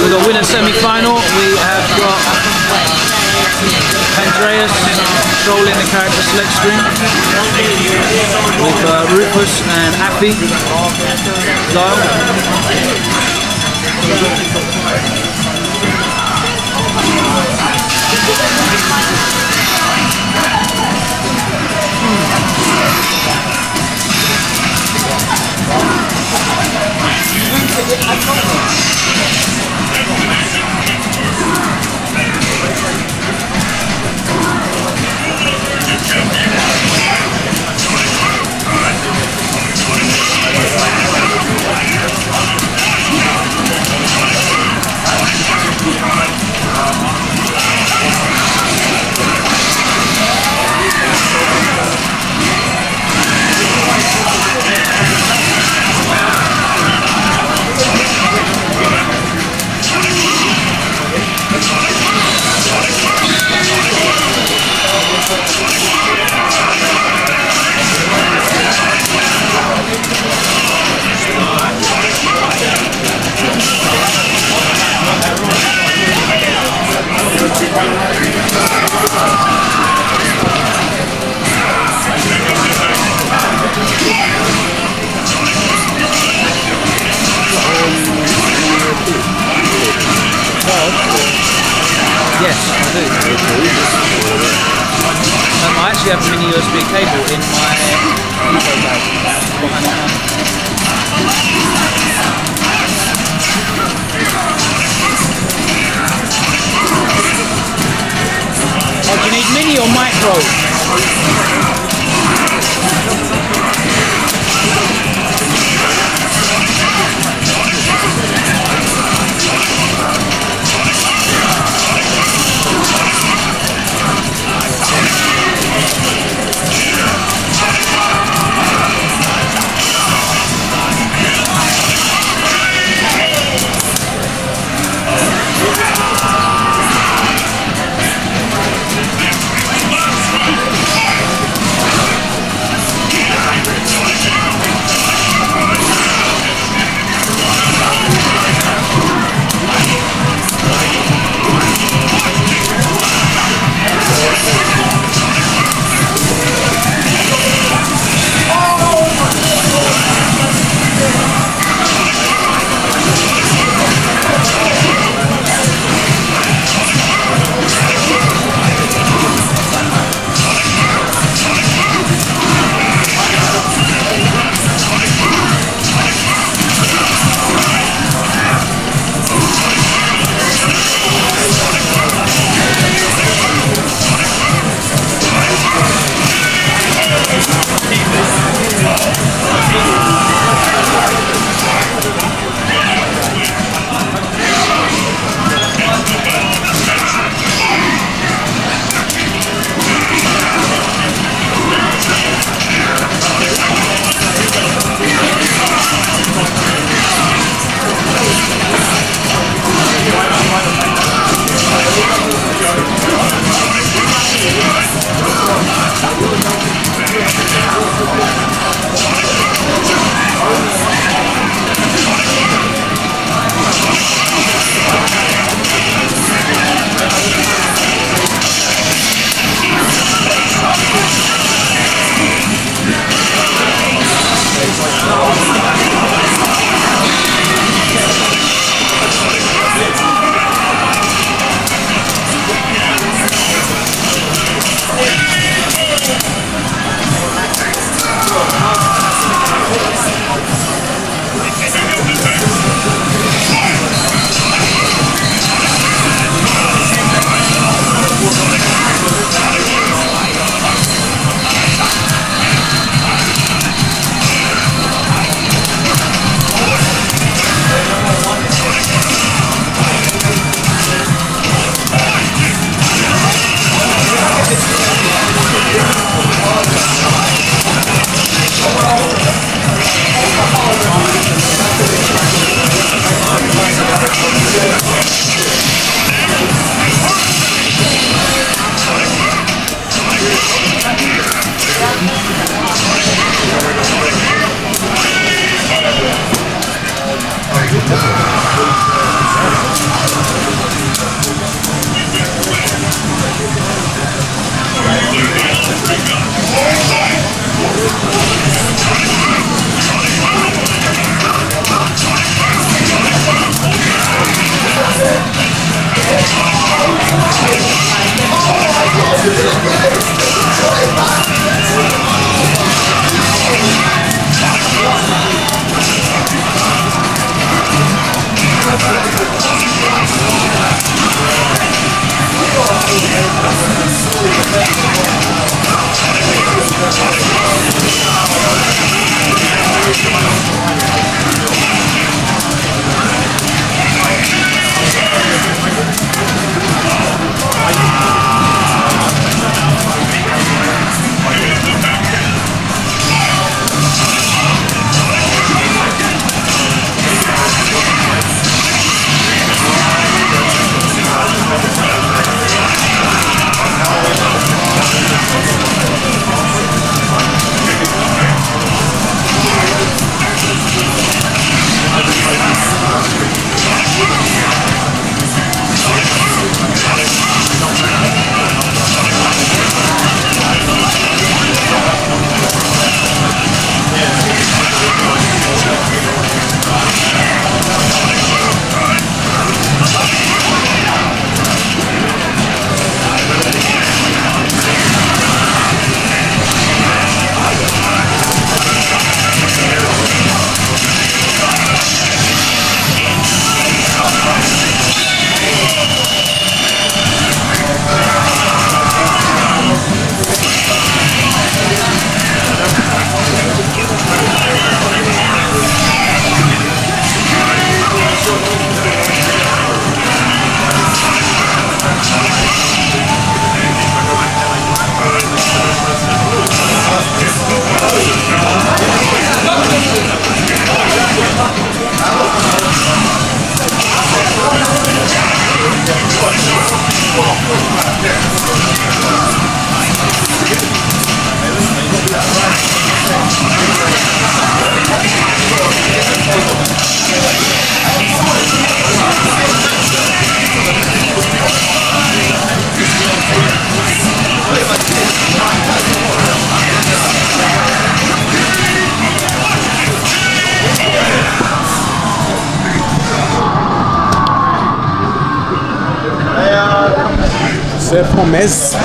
We've got winner semi-final. We have got Andreas controlling the character select screen with uh, Rufus and Afii Guile. Um, I actually have a mini USB cable in my Evo bag. Oh, do you need mini or micro? você é promessa.